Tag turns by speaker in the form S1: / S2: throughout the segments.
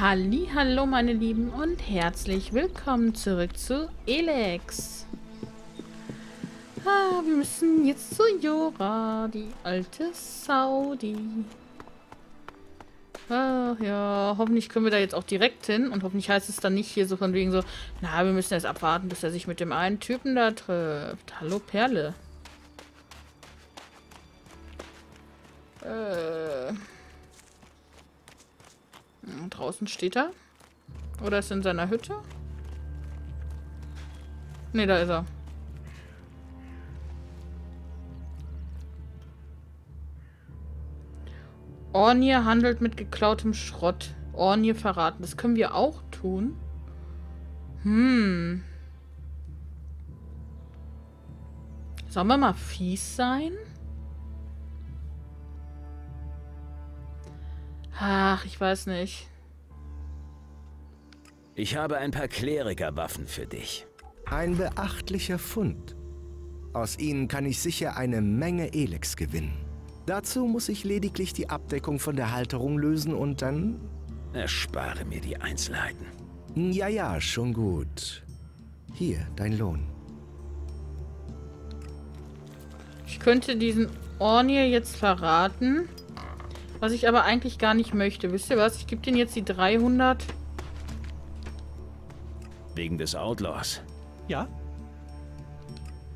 S1: Hallo meine Lieben und herzlich willkommen zurück zu Elex. Ah, wir müssen jetzt zu Jora, die alte Saudi. Ah, ja, hoffentlich können wir da jetzt auch direkt hin und hoffentlich heißt es dann nicht hier so von wegen so, na, wir müssen erst abwarten, bis er sich mit dem einen Typen da trifft. Hallo Perle. Äh... Draußen steht er. Oder ist er in seiner Hütte? Ne, da ist er. Ornie handelt mit geklautem Schrott. Ornie verraten. Das können wir auch tun. Hm. Sollen wir mal fies sein? Ach, ich weiß nicht.
S2: Ich habe ein paar Klerikerwaffen für dich.
S3: Ein beachtlicher Fund. Aus ihnen kann ich sicher eine Menge Elex gewinnen. Dazu muss ich lediglich die Abdeckung von der Halterung lösen und dann...
S2: Erspare mir die Einzelheiten.
S3: Ja, ja, schon gut. Hier, dein Lohn.
S1: Ich könnte diesen Ornier jetzt verraten. Was ich aber eigentlich gar nicht möchte. Wisst ihr was? Ich gebe denen jetzt die 300.
S2: Wegen des Outlaws.
S4: Ja?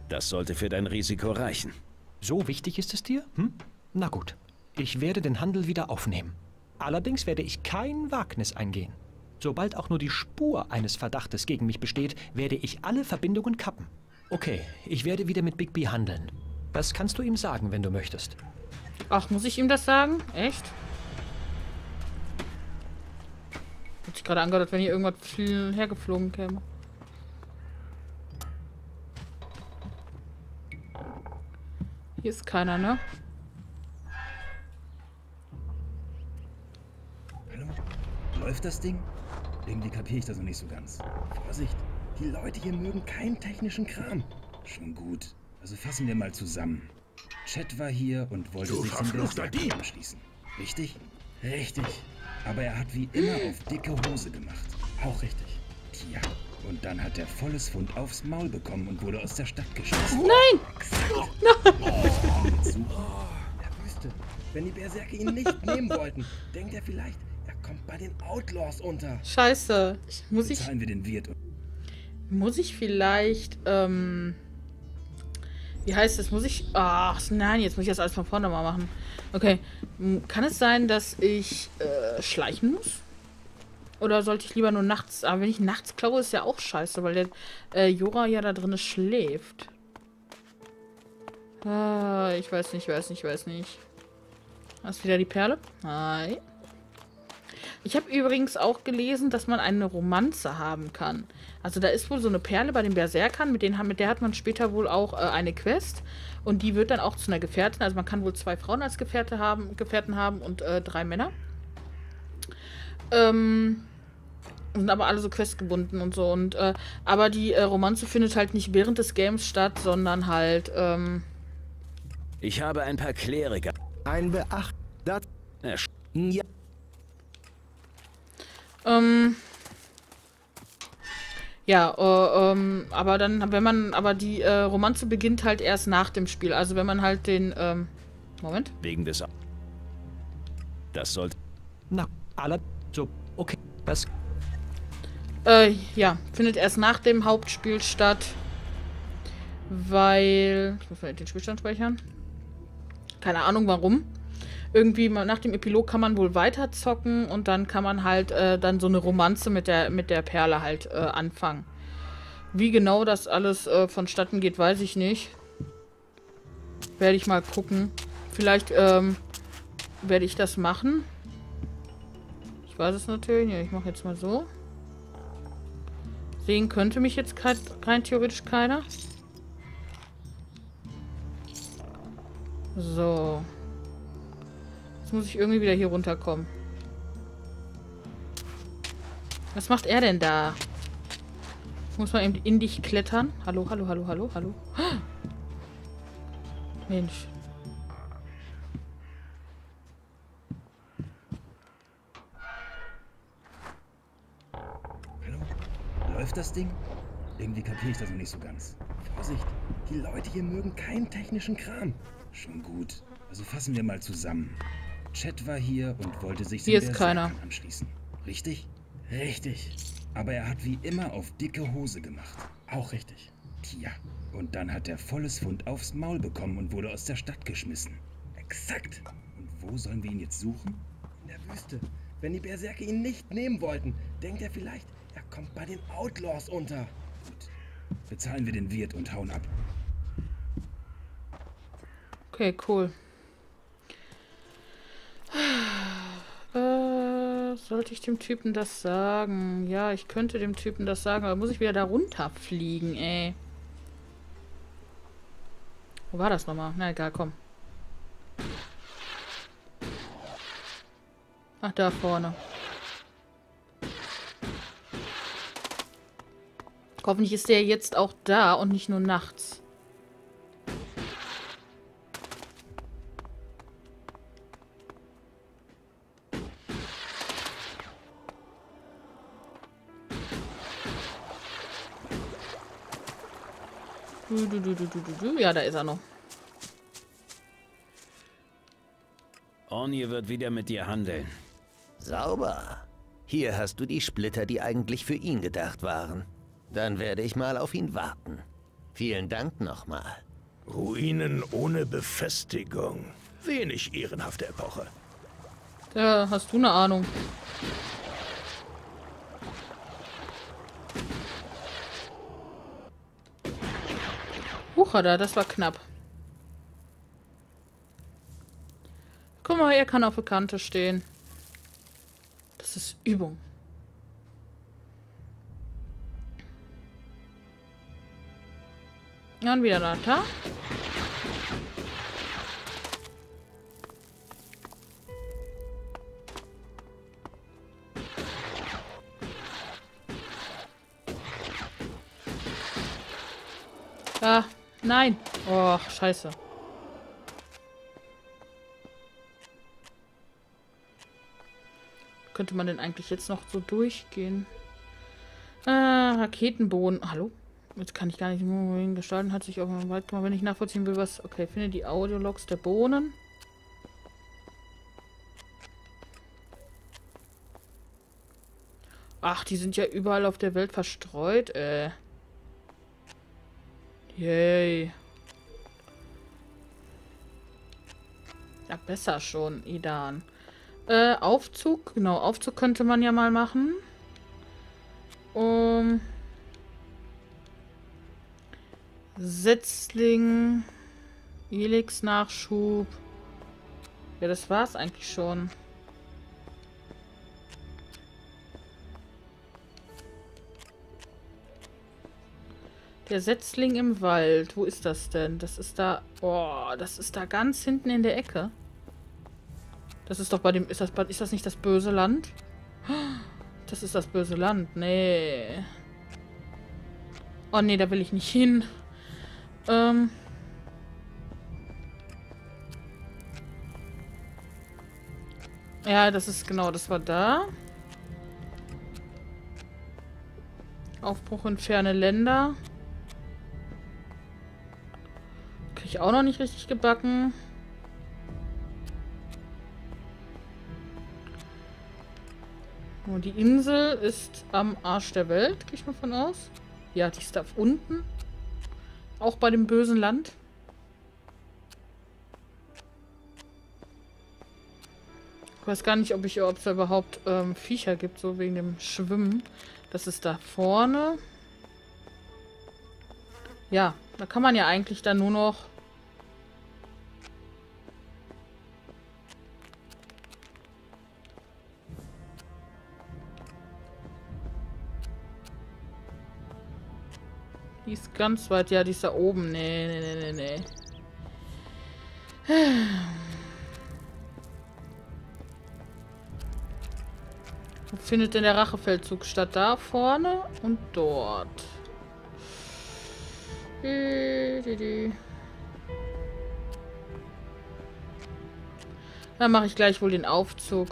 S2: Das sollte für dein Risiko reichen.
S4: So wichtig ist es dir? Hm? Na gut. Ich werde den Handel wieder aufnehmen. Allerdings werde ich kein Wagnis eingehen. Sobald auch nur die Spur eines Verdachtes gegen mich besteht, werde ich alle Verbindungen kappen. Okay, ich werde wieder mit Bigby handeln. Das kannst du ihm sagen, wenn du möchtest.
S1: Ach, muss ich ihm das sagen? Echt? Hat sich gerade angehört, wenn hier irgendwas viel hergeflogen käme. Hier ist keiner, ne?
S5: Hallo? Läuft das Ding? Irgendwie kapiere ich das noch nicht so ganz. Vorsicht, die Leute hier mögen keinen technischen Kram. Schon gut. Also fassen wir mal zusammen. Chet war hier und wollte
S6: Du
S5: sich zum
S6: Dieb!
S5: anschließen. Richtig? Richtig. Aber er hat wie immer auf dicke Hose gemacht. Auch richtig. Tja, und dann hat er volles Fund aufs Maul bekommen und wurde aus der Stadt geschmissen.
S1: Nein!
S5: Mit Suchen. Er wüsste, wenn die Berserker ihn nicht nehmen wollten, denkt er vielleicht, er kommt bei den Outlaws unter.
S1: Scheiße. Ich, muss ich,
S5: Zahlen wir den Wirt.
S1: muss ich vielleicht, ähm... Wie heißt das? Muss ich... Ach, nein, jetzt muss ich das alles von vorne mal machen. Okay. Kann es sein, dass ich äh, schleichen muss? Oder sollte ich lieber nur nachts... Aber wenn ich nachts klaue, ist ja auch scheiße, weil der äh, Jora ja da drin schläft. Ah, ich weiß nicht, weiß nicht, weiß nicht. Hast du wieder die Perle? Hi. Ich habe übrigens auch gelesen, dass man eine Romanze haben kann. Also da ist wohl so eine Perle bei den Berserkern, mit, denen, mit der hat man später wohl auch äh, eine Quest. Und die wird dann auch zu einer Gefährtin. Also man kann wohl zwei Frauen als Gefährte haben, Gefährten haben und äh, drei Männer. Ähm, sind aber alle so questgebunden und so. Und, äh, aber die äh, Romanze findet halt nicht während des Games statt, sondern halt, ähm,
S2: Ich habe ein paar Kleriker.
S3: Ein beacht... Das...
S2: Ersch
S3: Ja,
S1: Ähm. Ja, äh, ähm, aber dann, wenn man, aber die äh, Romanze beginnt halt erst nach dem Spiel. Also wenn man halt den, ähm, Moment.
S2: wegen des... Das sollte...
S4: Na, aller... So, okay. Das...
S1: Äh, ja, findet erst nach dem Hauptspiel statt. Weil, ich muss mal den Spielstand speichern. Keine Ahnung warum. Irgendwie nach dem Epilog kann man wohl weiter zocken und dann kann man halt äh, dann so eine Romanze mit der mit der Perle halt äh, anfangen. Wie genau das alles äh, vonstatten geht, weiß ich nicht. Werde ich mal gucken. Vielleicht ähm, werde ich das machen. Ich weiß es natürlich. Ja, ich mache jetzt mal so. Sehen könnte mich jetzt kein, rein theoretisch keiner. So. Jetzt muss ich irgendwie wieder hier runterkommen. Was macht er denn da? Muss man eben in dich klettern? Hallo, hallo, hallo, hallo, hallo. Mensch.
S5: Läuft das Ding? Irgendwie kapiere ich das noch nicht so ganz. Vorsicht, die Leute hier mögen keinen technischen Kram. Schon gut. Also fassen wir mal zusammen. Chet war hier und wollte sich
S1: Hier
S5: den. Berserkern anschließen. Richtig? Richtig. Aber er hat wie immer auf dicke Hose gemacht. Auch richtig. Tja, und dann hat er volles Fund aufs Maul bekommen und wurde aus der Stadt geschmissen. Exakt. Und wo sollen wir ihn jetzt suchen? In der Wüste. Wenn die Berserker ihn nicht nehmen wollten, denkt er vielleicht, er kommt bei den Outlaws unter. Gut. Bezahlen wir den Wirt und hauen ab.
S1: Okay, cool. Äh, sollte ich dem Typen das sagen? Ja, ich könnte dem Typen das sagen, aber muss ich wieder da runterfliegen, ey. Wo war das nochmal? Na egal, komm. Ach, da vorne. Hoffentlich ist der jetzt auch da und nicht nur nachts. Ja, da ist er noch.
S2: Ornie wird wieder mit dir handeln.
S6: Sauber. Hier hast du die Splitter, die eigentlich für ihn gedacht waren. Dann werde ich mal auf ihn warten. Vielen Dank nochmal.
S3: Ruinen ohne Befestigung. Wenig ehrenhafte Epoche.
S1: Da hast du eine Ahnung. Huchada, das war knapp. Guck mal, er kann auf der Kante stehen. Das ist Übung. Und wieder Nata. Ah, nein. Oh, scheiße. Könnte man denn eigentlich jetzt noch so durchgehen? Äh, Raketenbohnen. Hallo? Jetzt kann ich gar nicht mehr gestalten. Hat sich auch mal weit gemacht, wenn ich nachvollziehen will, was... Okay, finde die Audiologs der Bohnen. Ach, die sind ja überall auf der Welt verstreut, äh. Yay. Ja, besser schon, Idan. Äh, Aufzug. Genau, Aufzug könnte man ja mal machen. Um. Setzling. Helix Nachschub. Ja, das war's eigentlich schon. Der Setzling im Wald. Wo ist das denn? Das ist da... Oh, das ist da ganz hinten in der Ecke. Das ist doch bei dem... Ist das, ist das nicht das böse Land? Das ist das böse Land. Nee. Oh nee, da will ich nicht hin. Ähm... Ja, das ist genau, das war da. Aufbruch in ferne Länder. Ich auch noch nicht richtig gebacken. Und die Insel ist am Arsch der Welt, gehe ich mal von aus. Ja, die ist da unten. Auch bei dem bösen Land. Ich weiß gar nicht, ob es da überhaupt ähm, Viecher gibt, so wegen dem Schwimmen. Das ist da vorne. Ja, da kann man ja eigentlich dann nur noch... Ganz weit. Ja, die ist da oben. Nee, nee, nee, nee, nee. Wo findet denn der Rachefeldzug statt? Da vorne und dort. Dann mache ich gleich wohl den Aufzug.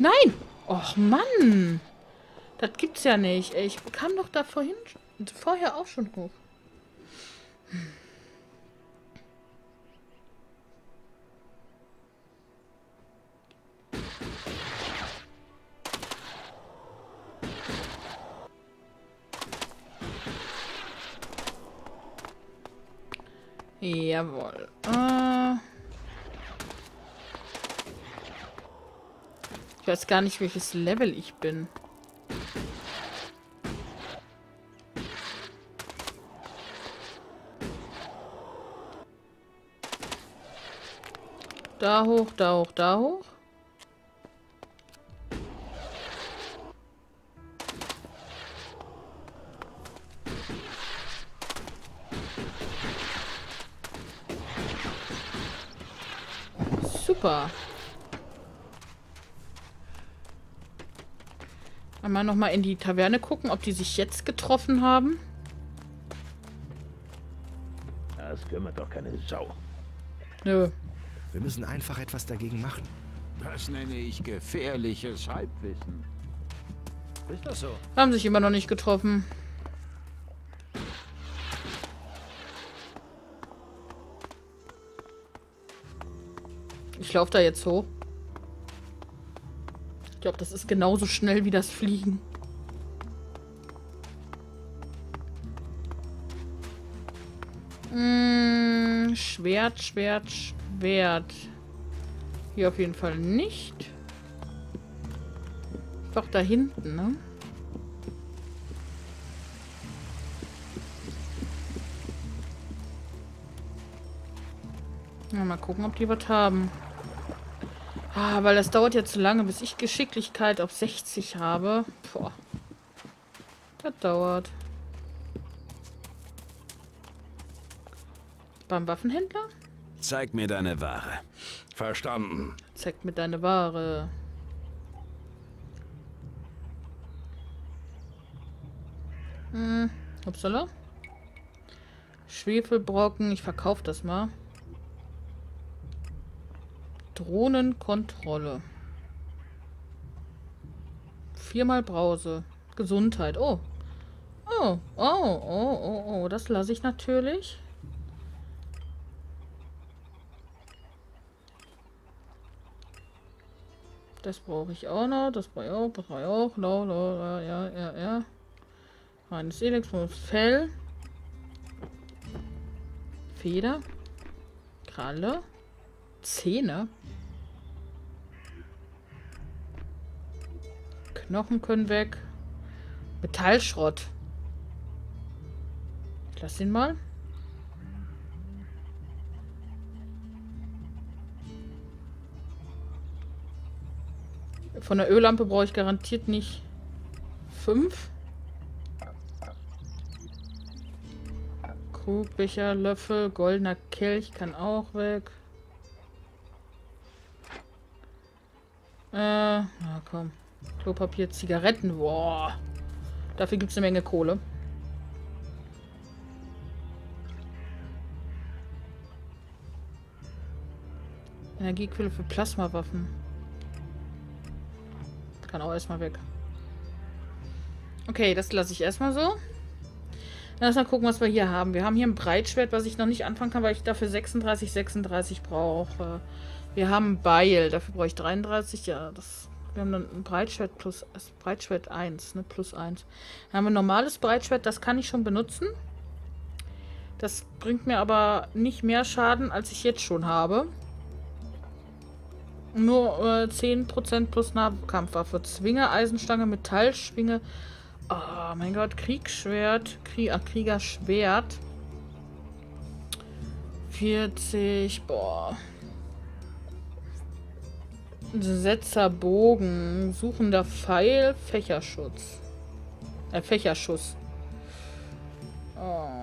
S1: Nein! Och, Mann! Das gibt's ja nicht. Ich kam doch da vorhin, vorher auch schon hoch. Weiß gar nicht, welches Level ich bin. Da hoch, da hoch, da hoch. Super. Einmal nochmal in die Taverne gucken, ob die sich jetzt getroffen haben.
S2: Das kümmert doch keine Sau.
S1: Nö.
S3: Wir müssen einfach etwas dagegen machen.
S7: Das nenne ich gefährliches Halbwissen.
S2: Ist das so?
S1: Haben sich immer noch nicht getroffen. Ich laufe da jetzt hoch. Ich glaube, das ist genauso schnell wie das Fliegen. Hm, Schwert, Schwert, Schwert. Hier auf jeden Fall nicht. Doch da hinten, ne? Ja, mal gucken, ob die was haben. Ah, weil das dauert ja zu lange, bis ich Geschicklichkeit auf 60 habe. Boah. Das dauert. Beim Waffenhändler?
S2: Zeig mir deine Ware.
S7: Verstanden.
S1: Zeig mir deine Ware. Hm, upsala. Schwefelbrocken, ich verkaufe das mal. Drohnenkontrolle. Viermal Brause. Gesundheit. Oh. Oh, oh, oh, oh, oh. Das lasse ich natürlich. Das brauche ich auch noch. Das brauche ich auch. Das brauche ich auch. No, no, ja, ja, ja. Reines Elektros Fell. Feder. Kralle. Zähne. Knochen können weg. Metallschrott. Ich lass ihn mal. Von der Öllampe brauche ich garantiert nicht fünf. Krug, Becher, Löffel, goldener Kelch kann auch weg. Äh, na komm. Klopapier, Zigaretten, boah. Dafür gibt es eine Menge Kohle. Energiequelle für Plasmawaffen. Kann auch erstmal weg. Okay, das lasse ich erstmal so. Lass mal gucken, was wir hier haben. Wir haben hier ein Breitschwert, was ich noch nicht anfangen kann, weil ich dafür 36, 36 brauche. Wir haben Beil, dafür brauche ich 33. Ja, das. Wir haben dann ein Breitschwert plus Breitschwert 1, ne? Plus 1. Dann haben wir ein normales Breitschwert, das kann ich schon benutzen. Das bringt mir aber nicht mehr Schaden, als ich jetzt schon habe. Nur äh, 10% plus Nahkampfwaffe. Zwinge, Eisenstange, Metallschwinge. Oh mein Gott, Kriegsschwert. Krieg, ach, Kriegerschwert. 40. Boah. Setzerbogen. Suchender Pfeil. Fächerschutz. Äh, Fächerschuss. Oh.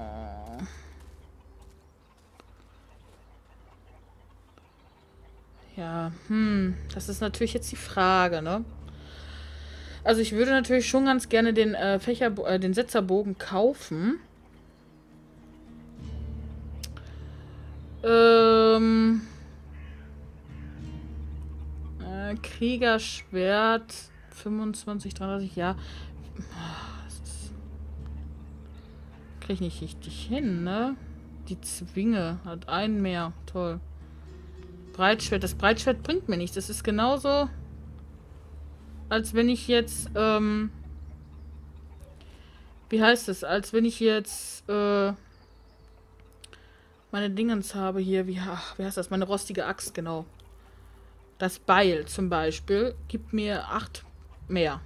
S1: Ja, hm, das ist natürlich jetzt die Frage, ne? Also ich würde natürlich schon ganz gerne den äh, Fächer, äh, den Setzerbogen kaufen. Ähm, Kriegerschwert 25, 33, ja. Krieg ich nicht richtig hin, ne? Die Zwinge hat einen mehr. Toll. Breitschwert. Das Breitschwert bringt mir nichts. Das ist genauso, als wenn ich jetzt, ähm, wie heißt es? Als wenn ich jetzt, äh, meine Dingens habe hier, wie, ach, wie heißt das? Meine rostige Axt, genau. Das Beil zum Beispiel gibt mir 8 mehr.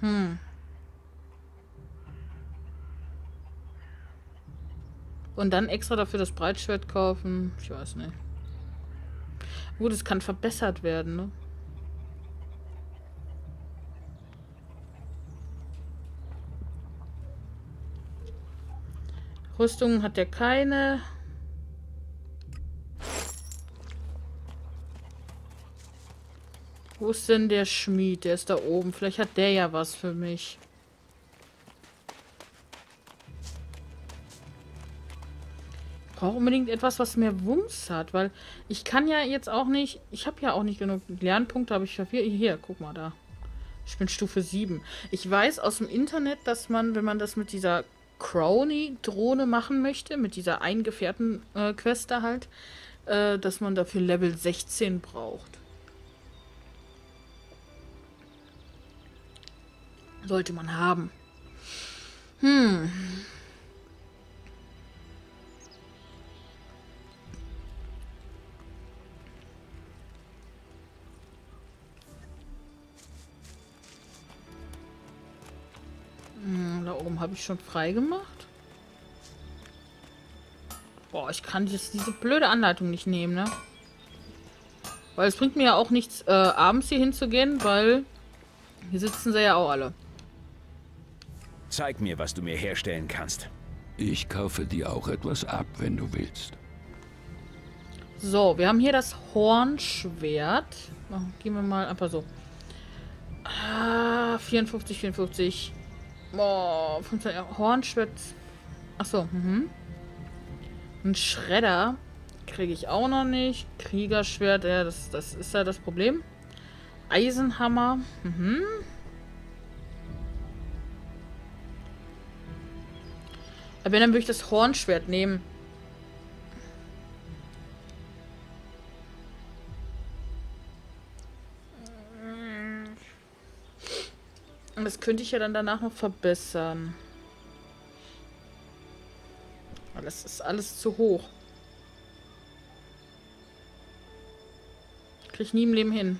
S1: Hm. Und dann extra dafür das Breitschwert kaufen. Ich weiß nicht. Gut, es kann verbessert werden, ne? Rüstung hat er keine. Wo ist denn der Schmied? Der ist da oben. Vielleicht hat der ja was für mich. Ich brauche unbedingt etwas, was mehr Wumms hat, weil ich kann ja jetzt auch nicht... Ich habe ja auch nicht genug Lernpunkte, habe ich vier... Hier, guck mal da. Ich bin Stufe 7. Ich weiß aus dem Internet, dass man, wenn man das mit dieser Crony-Drohne machen möchte, mit dieser eingefährten äh, Queste halt, äh, dass man dafür Level 16 braucht. Sollte man haben. Hm. Hm, da oben habe ich schon frei gemacht. Boah, ich kann jetzt diese blöde Anleitung nicht nehmen, ne? Weil es bringt mir ja auch nichts, äh, abends hier hinzugehen, weil hier sitzen sie ja auch alle.
S2: Zeig mir, was du mir herstellen kannst.
S7: Ich kaufe dir auch etwas ab, wenn du willst.
S1: So, wir haben hier das Hornschwert. Gehen wir mal einfach so. Ah, 54, 54. Boah, 15, Hornschwert. Achso, mhm. Ein Schredder kriege ich auch noch nicht. Kriegerschwert, ja, das, das ist ja das Problem. Eisenhammer. Mhm. Aber dann würde ich das Hornschwert nehmen. Und das könnte ich ja dann danach noch verbessern. Das ist alles zu hoch. Krieg ich nie im Leben hin.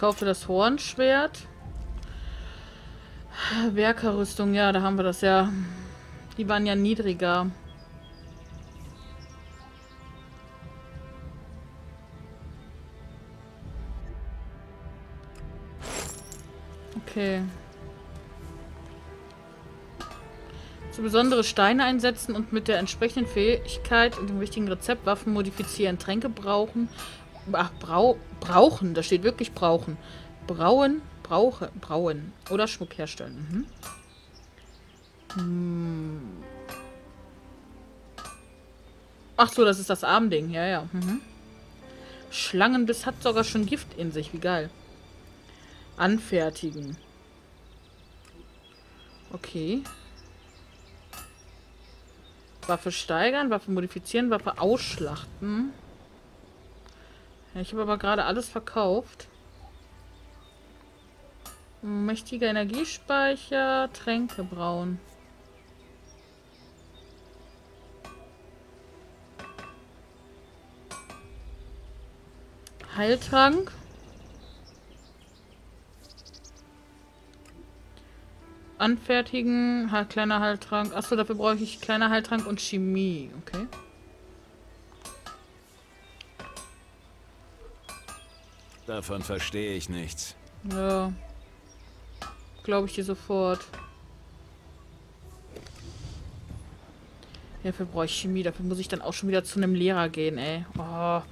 S1: Kaufe das Hornschwert. Werkerrüstung, ja, da haben wir das ja. Die waren ja niedriger. Okay. So besondere Steine einsetzen und mit der entsprechenden Fähigkeit und dem richtigen Rezept Waffen modifizieren. Tränke brauchen Ach, brau brauchen. Da steht wirklich brauchen. Brauen, brauche, brauen. Oder Schmuck herstellen. Mhm. Hm. Ach so, das ist das Armding. Ja, ja. Mhm. Schlangenbiss hat sogar schon Gift in sich. Wie geil. Anfertigen. Okay. Waffe steigern, Waffe modifizieren, Waffe ausschlachten. Ich habe aber gerade alles verkauft. Mächtiger Energiespeicher, Tränke brauen. Heiltrank. Anfertigen, kleiner Heiltrank. Achso, dafür brauche ich kleiner Heiltrank und Chemie. Okay.
S2: Davon verstehe ich nichts.
S1: Ja. Glaube ich dir sofort. Dafür brauche ich Chemie. Dafür muss ich dann auch schon wieder zu einem Lehrer gehen, ey. Oh.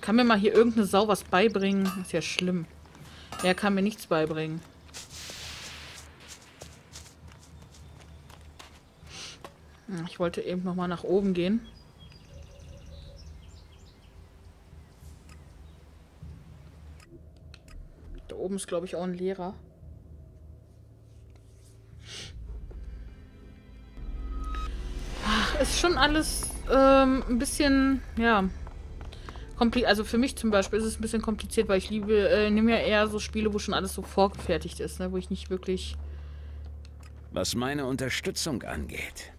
S1: Kann mir mal hier irgendeine Sau was beibringen? Ist ja schlimm. Er kann mir nichts beibringen. Hm, ich wollte eben nochmal nach oben gehen. Oben ist, glaube ich, auch ein Lehrer. Ach, Ist schon alles ähm, ein bisschen, ja, also für mich zum Beispiel ist es ein bisschen kompliziert, weil ich liebe, äh, nehme ja eher so Spiele, wo schon alles so vorgefertigt ist, ne? wo ich nicht wirklich
S2: Was meine Unterstützung angeht.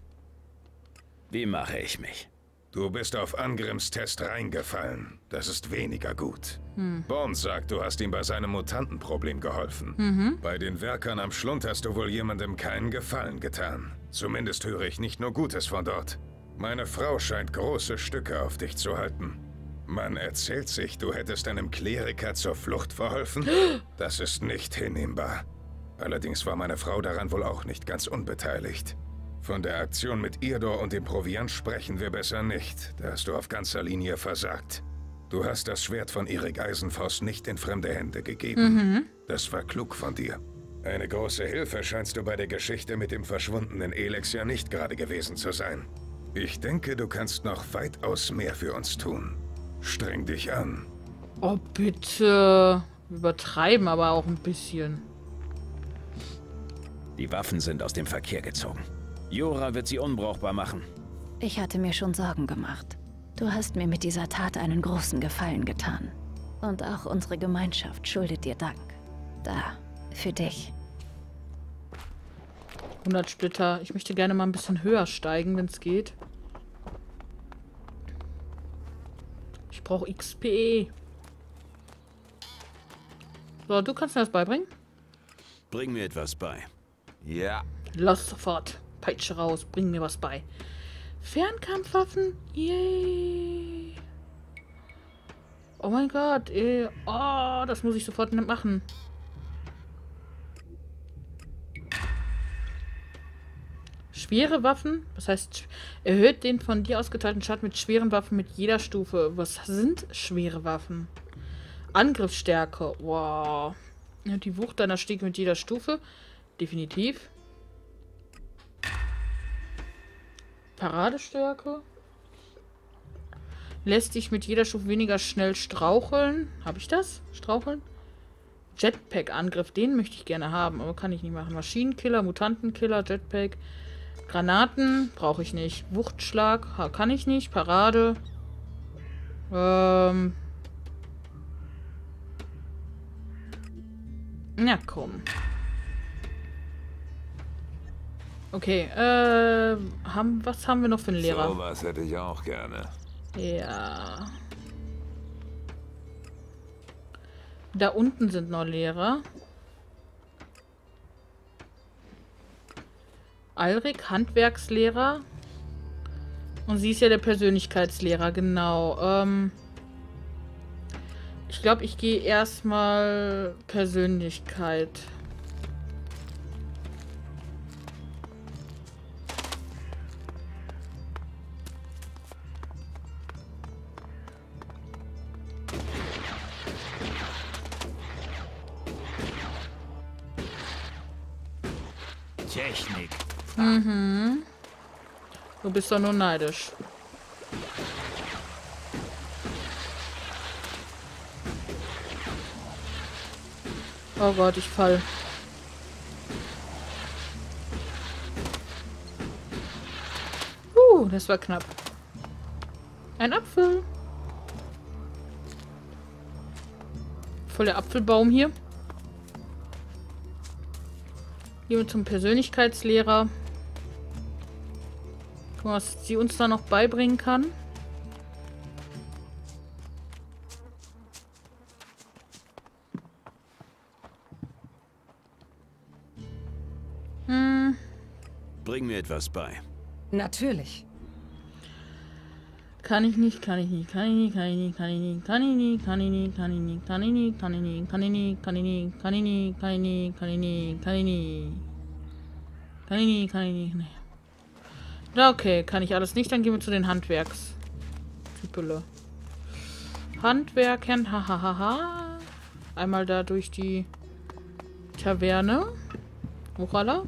S2: Wie mache ich mich?
S8: Du bist auf Angrims Test reingefallen. Das ist weniger gut. Bones sagt, du hast ihm bei seinem Mutantenproblem geholfen. Bei den Werkern am Schlund hast du wohl jemandem keinen Gefallen getan. Zumindest höre ich nicht nur Gutes von dort. Meine Frau scheint große Stücke auf dich zu halten. Man erzählt sich, du hättest einem Kleriker zur Flucht verholfen. Das ist nicht hinnehmbar. Allerdings war meine Frau daran wohl auch nicht ganz unbeteiligt. Von der Aktion mit Irdor und dem Proviant sprechen wir besser nicht. Da hast du auf ganzer Linie versagt. Du hast das Schwert von Erik Eisenfaust nicht in fremde Hände gegeben. Das war klug von dir. Eine große Hilfe scheinst du bei der Geschichte mit dem verschwundenen Elex ja nicht gerade gewesen zu sein. Ich denke, du kannst noch weitaus mehr für uns tun. Streng dich an.
S1: Oh, bitte. Übertreiben aber auch ein bisschen.
S2: Die Waffen sind aus dem Verkehr gezogen. Jora wird sie unbrauchbar machen.
S9: Ich hatte mir schon Sorgen gemacht. Du hast mir mit dieser Tat einen großen Gefallen getan. Und auch unsere Gemeinschaft schuldet dir Dank. Da, für dich.
S1: 100 Splitter. Ich möchte gerne mal ein bisschen höher steigen, wenn es geht. Ich brauche XP. So, du kannst mir das beibringen?
S2: Bring mir etwas bei.
S7: Ja,
S1: Los sofort. Peitsche raus, bring mir was bei. Fernkampfwaffen? Yay. Oh mein Gott. Ey. Oh, das muss ich sofort machen. Schwere Waffen? Was heißt, erhöht den von dir ausgeteilten Schaden mit schweren Waffen mit jeder Stufe. Was sind schwere Waffen? Angriffsstärke. Wow. Die Wucht deiner Stiege mit jeder Stufe. Definitiv. Paradestärke. Lässt dich mit jeder Stufe weniger schnell straucheln. Habe ich das? Straucheln? Jetpack-Angriff, den möchte ich gerne haben, aber kann ich nicht machen. Maschinenkiller, Mutantenkiller, Jetpack. Granaten brauche ich nicht. Wuchtschlag kann ich nicht. Parade. Ähm. Na komm. Okay, äh, haben, was haben wir noch für einen Lehrer?
S7: sowas hätte ich auch gerne.
S1: Ja. Da unten sind noch Lehrer. Alrik, Handwerkslehrer. Und sie ist ja der Persönlichkeitslehrer, genau. Ähm ich glaube, ich gehe erstmal Persönlichkeit.
S7: Technik.
S1: Du bist doch nur neidisch. Oh Gott, ich fall. Uh, das war knapp. Ein Apfel. Voll der Apfelbaum hier. Gehen wir zum Persönlichkeitslehrer. Gucken, was sie uns da noch beibringen kann. Hm,
S2: Bring mir etwas bei.
S10: Natürlich.
S1: Kann ich nicht, kann ich nicht, kann ich nicht, kann ich nicht, kann ich nicht, kann ich nicht, kann ich nicht, kann ich nicht, kann ich nicht, kann ich nicht, kann ich nicht, kann ich nicht, kann ich nicht, kann ich nicht, kann ich nicht, kann ich nicht. Kann ich nicht, kann ich nicht, nee. Na okay, kann ich alles nicht, dann gehen wir zu den Handwerks. Typele. Handwerkern, hahaha. Einmal da durch die Taverne. Hochalla.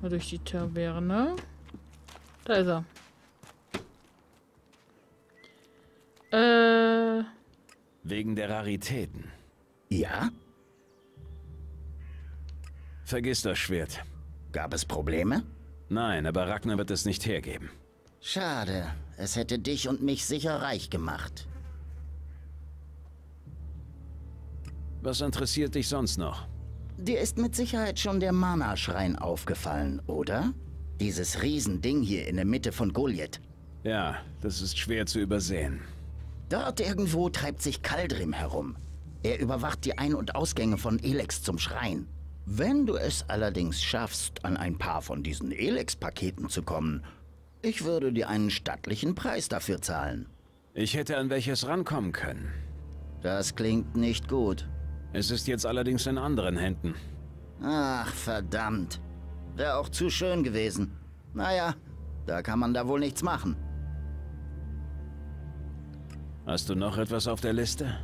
S1: Durch die Taverne. Da ist er. Äh.
S2: Wegen der Raritäten.
S10: Ja?
S2: Vergiss das Schwert.
S10: Gab es Probleme?
S2: Nein, aber Ragnar wird es nicht hergeben.
S10: Schade. Es hätte dich und mich sicher reich gemacht.
S2: Was interessiert dich sonst noch?
S10: Dir ist mit Sicherheit schon der Mana-Schrein aufgefallen, oder? Dieses Riesending hier in der Mitte von Goliath.
S2: Ja, das ist schwer zu übersehen.
S10: Dort irgendwo treibt sich Kaldrim herum. Er überwacht die Ein- und Ausgänge von Elex zum Schrein. Wenn du es allerdings schaffst, an ein paar von diesen Elex-Paketen zu kommen, ich würde dir einen stattlichen Preis dafür zahlen.
S2: Ich hätte an welches rankommen können.
S10: Das klingt nicht gut.
S2: Es ist jetzt allerdings in anderen Händen.
S10: Ach, verdammt. Wäre auch zu schön gewesen. Naja, da kann man da wohl nichts machen.
S2: Hast du noch etwas auf der Liste?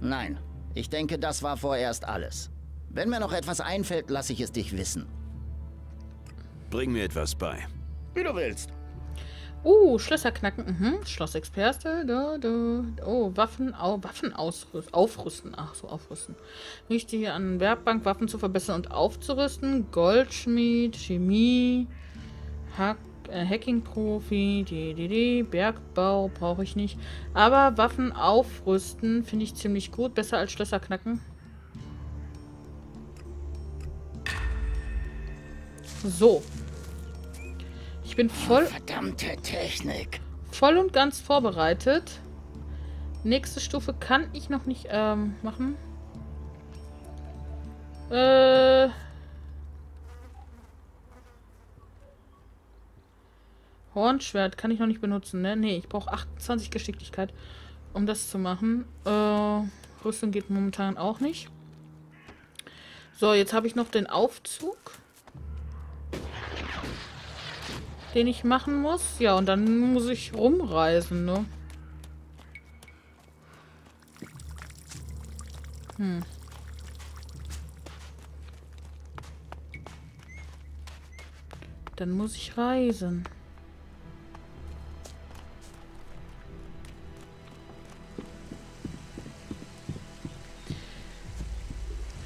S10: Nein, ich denke, das war vorerst alles. Wenn mir noch etwas einfällt, lasse ich es dich wissen.
S2: Bring mir etwas bei.
S10: Wie du willst.
S1: Uh, Schlösser knacken. Mhm. Schlossexperte. Da, da. Oh, Waffen, au, Waffen ausrüsten. Aufrüsten. Ach so, aufrüsten. Richtig an Werkbank, Waffen zu verbessern und aufzurüsten. Goldschmied, Chemie, Hack, äh, Hacking-Profi, die, Bergbau brauche ich nicht. Aber Waffen aufrüsten finde ich ziemlich gut. Besser als Schlösser knacken. So. Ich bin voll...
S10: Verdammte Technik.
S1: Voll und ganz vorbereitet. Nächste Stufe kann ich noch nicht ähm, machen. Äh... Hornschwert kann ich noch nicht benutzen, ne? Ne, ich brauche 28 Geschicklichkeit, um das zu machen. Äh, Rüstung geht momentan auch nicht. So, jetzt habe ich noch den Aufzug. Den ich machen muss. Ja, und dann muss ich rumreisen, ne? Hm. Dann muss ich reisen.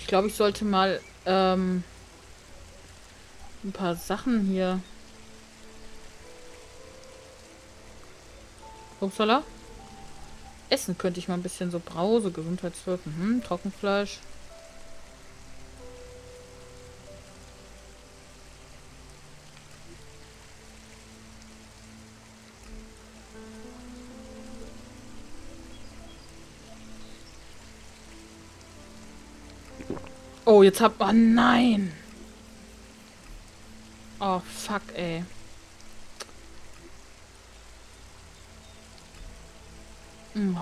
S1: Ich glaube, ich sollte mal ähm, ein paar Sachen hier. Upsala. Essen könnte ich mal ein bisschen so Brause, Gesundheitswürfen, hm, Trockenfleisch. Oh, jetzt hab... Oh nein! Oh, fuck, ey. Oh.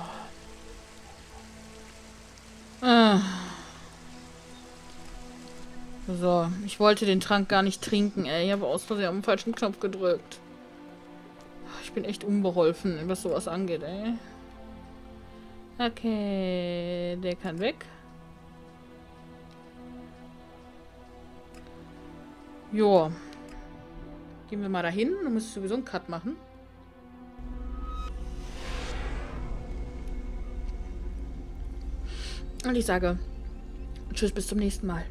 S1: Ah. So, ich wollte den Trank gar nicht trinken, ey. Ich habe aus Versehen auf den falschen Knopf gedrückt. Ich bin echt unbeholfen, was sowas angeht, ey. Okay, der kann weg. Joa. Gehen wir mal dahin. Du musst sowieso einen Cut machen. Und ich sage Tschüss, bis zum nächsten Mal.